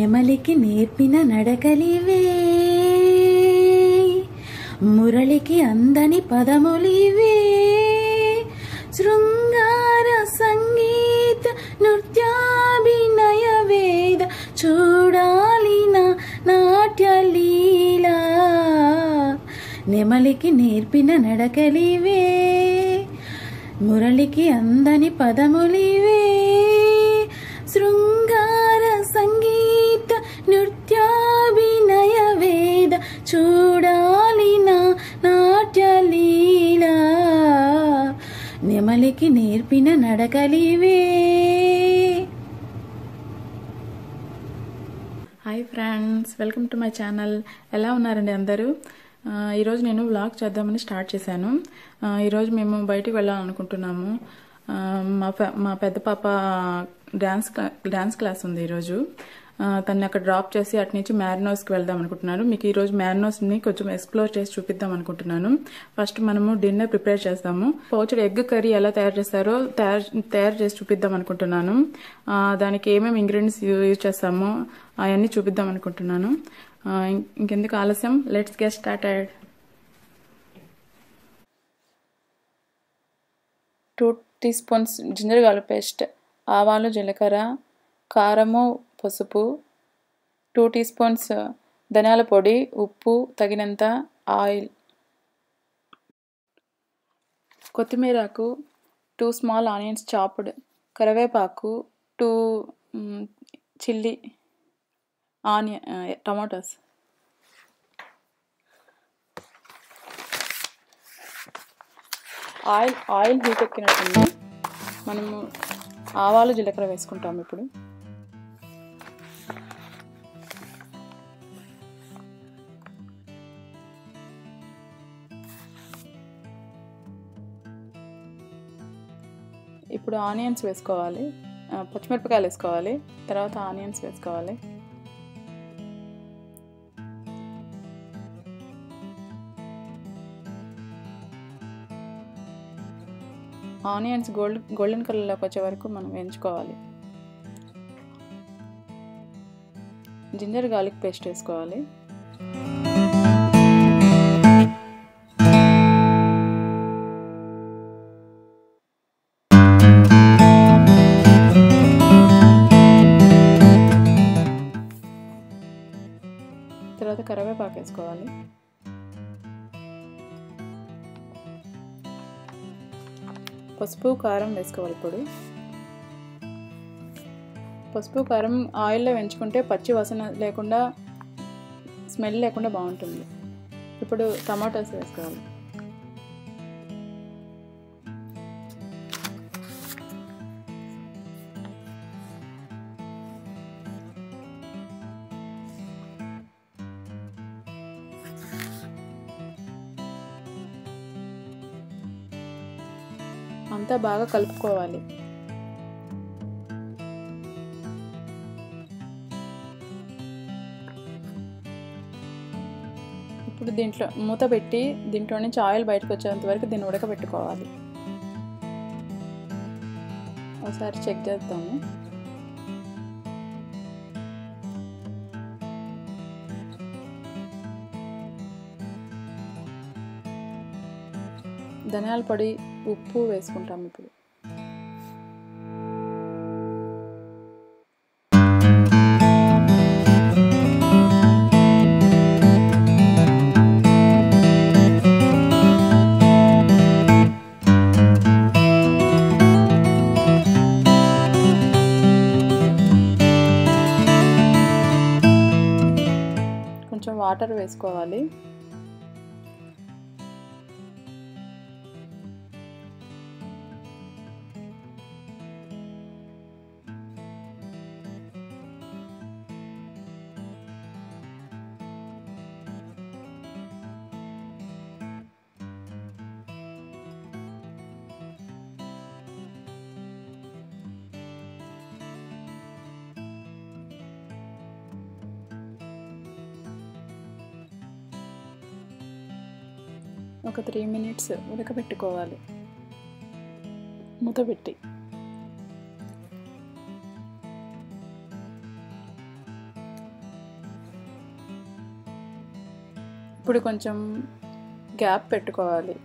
నెమలికి నేర్పిన నడకలివే. మురళికి అందని పదములివే. శృంగార సంగీత నృత్యాభినయ వేద చూడాలిన నా నాట్యలీలా. నెమలికి నేర్పిన నడకలివే. మురళికి అందని పదములివే. నెమలికి నేర్పిన నడకలివే. Hi friends welcome to my channel ఎలా ఉన్నారండి అందరూ? ఈరోజు నేను వ్లాగ్ చేద్దామని స్టార్ట్ చేశాను. ఈరోజు మేము బయటికి వెళ్ళాలనుకుంటున్నాము. మా మా పెద్ద పాప డ్యాన్స్ క్లా- డ్యాన్స్ క్లాస్ ఉంది ఈరోజు. తను అక్కడ డ్రాప్ చేసి అటు నుంచి మ్యారినోస్కి వెళ్దాం అనుకుంటున్నాను మీకు ఈరోజు మ్యారినోస్ని కొంచెం ఎక్స్ప్లోర్ చేసి చూపిద్దాం అనుకుంటున్నాను. ఫస్ట్ మనము డిన్నర్ ప్రిపేర్ చేస్తాము. పౌచడ్ ఎగ్ కర్రీ ఎలా తయారు చేస్తారో తయారు తయారు చేసి చూపిద్దాం అనుకుంటున్నాను. దానికి ఏమేమి ఇంగ్రీడియంట్స్ యూజ్ చేస్తామో అవన్నీ చూపిద్దాం అనుకుంటున్నాను. ఇంకెందుకు ఆలస్యం? Let's get started. Two teaspoons ginger garlic paste ఆవాలు జీలకర్ర కారము పసుపు టూ టీ స్పూన్స్ ధనియాల పొడి ఉప్పు తగినంత ఆయిల్. కొత్తిమీరకు టూ స్మాల్ ఆనియన్స్ చాప్డ్ కరివేపాకు two chilli onion tomatoes. Oil oil heat ఎక్కినట్టుంది. మనము ఆవాలు జీలకర్ర వేసుకుంటాము ఇప్పుడు. ఇప్పుడు ఆనియన్స్ వేసుకోవాలి. పచ్చిమిరపకాయలు వేసుకోవాలి. తర్వాత ఆనియన్స్ వేసుకోవాలి. ఆనియన్స్ గోల్డ్ గోల్డెన్ కలర్లోకి వచ్చే వరకు మనం వేయించుకోవాలి. జింజర్ గార్లిక్ పేస్ట్ వేసుకోవాలి. కరివేపాకు వేసుకోవాలి పసుపు కారం వేసుకోవాలి ఇప్పుడు పసుపు కారం ఆయిల్లో వేయించుకుంటే పచ్చి వాసన లేకుండా స్మెల్ లేకుండా బాగుంటుంది. ఇప్పుడు టమాటోస్ వేసుకోవాలి. అంతా బాగా కలుపుకోవాలి. ఇప్పుడు దీంట్లో మూత పెట్టి దీంట్లో నుంచి ఆయిల్ బయటకు వచ్చేంత వరకు దీన్ని ఉడకబెట్టుకోవాలి. ఒకసారి చెక్ చేద్దాము. ధనియాల పొడి ఉప్పు వేసుకుంటాం ఇప్పుడు. కొంచెం వాటర్ వేసుకోవాలి. ఒక త్రీ మినిట్స్ ఉడకబెట్టుకోవాలి. మూతబెట్టి ఇప్పుడు కొంచెం గ్యాప్ పెట్టుకోవాలి.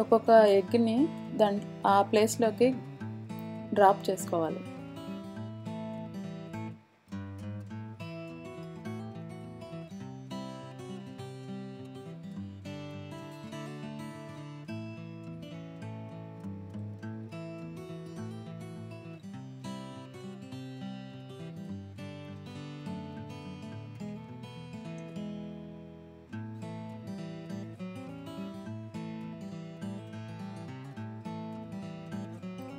ఒక్కొక్క ఎగ్ని దాని ఆ ప్లేస్లోకి డ్రాప్ చేసుకోవాలి.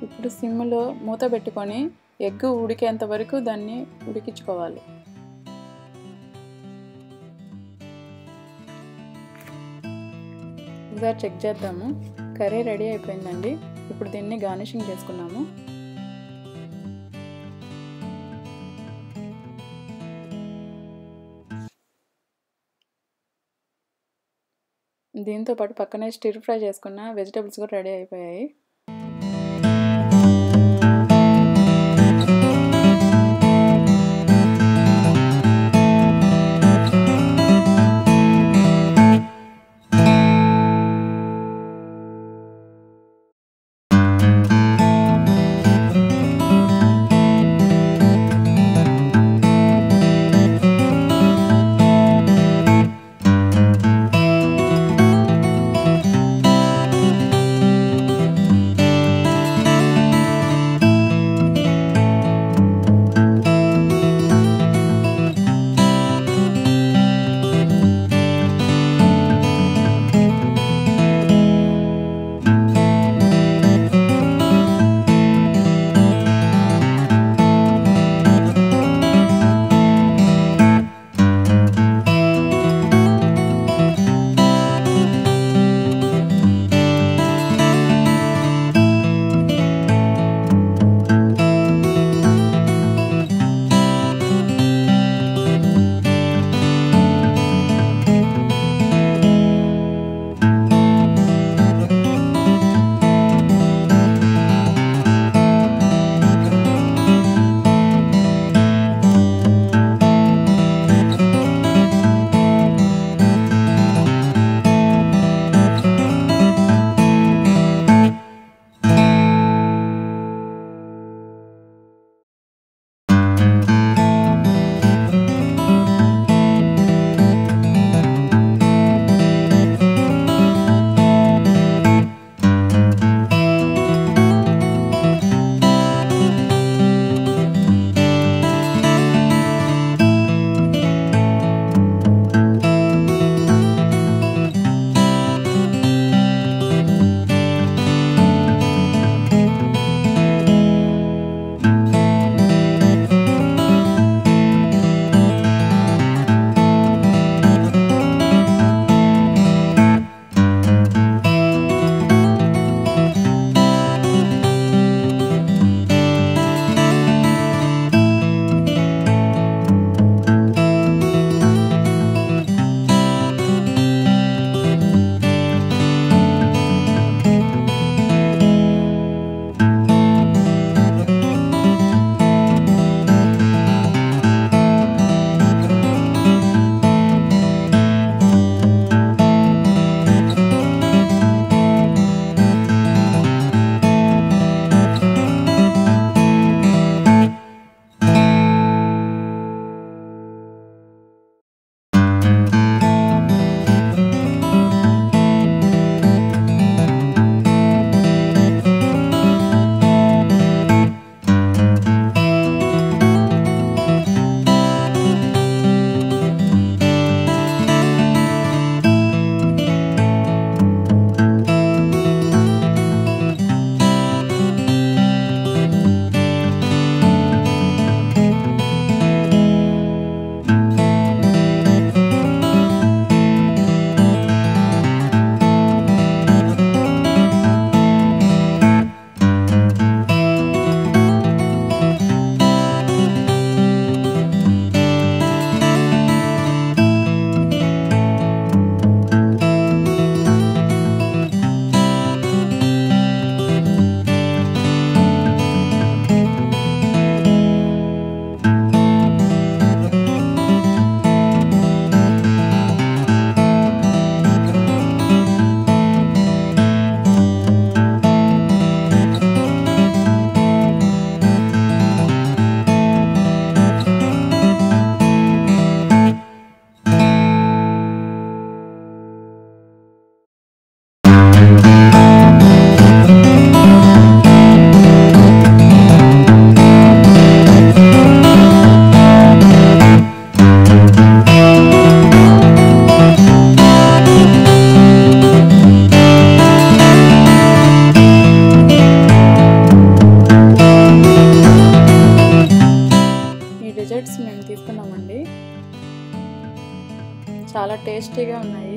ఇప్పుడు సిమ్లో మూత పెట్టుకొని ఎగ్ ఉడికేంత వరకు దాన్ని ఉడికించుకోవాలి. ఒకసారి చెక్ చేద్దాము. కర్రీ రెడీ అయిపోయిందండి. ఇప్పుడు దీన్ని గార్నిషింగ్ చేసుకున్నాము. దీంతో పాటు పక్కనే స్టిర్ ఫ్రై చేసుకున్న వెజిటేబుల్స్ కూడా రెడీ అయిపోయాయి. బిస్కెట్స్ మేము తీసుకున్నామండి. చాలా టేస్టీగా ఉన్నాయి.